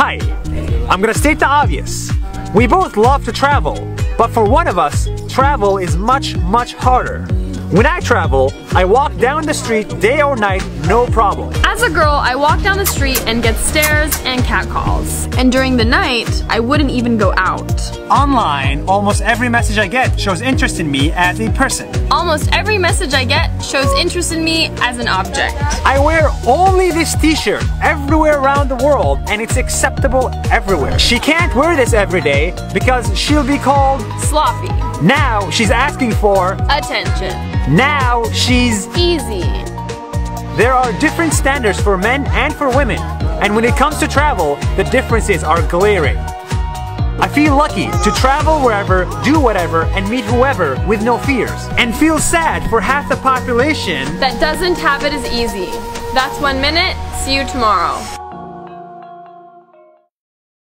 Hi, I'm gonna state the obvious. We both love to travel, but for one of us, travel is much, much harder. When I travel, I walk down the street day or night, no problem. As a girl, I walk down the street and get stares and catcalls. And during the night, I wouldn't even go out. Online, almost every message I get shows interest in me as a person. Almost every message I get shows interest in me as an object. I wear only this t-shirt everywhere around the world and it's acceptable everywhere. She can't wear this every day because she'll be called Sloppy. now she's asking for Attention. now she's Easy. There are different standards for men and for women, and when it comes to travel, the differences are glaring. I feel lucky to travel wherever, do whatever, and meet whoever with no fears, and feel sad for half the population That doesn't have it as easy. That's one minute. See you tomorrow.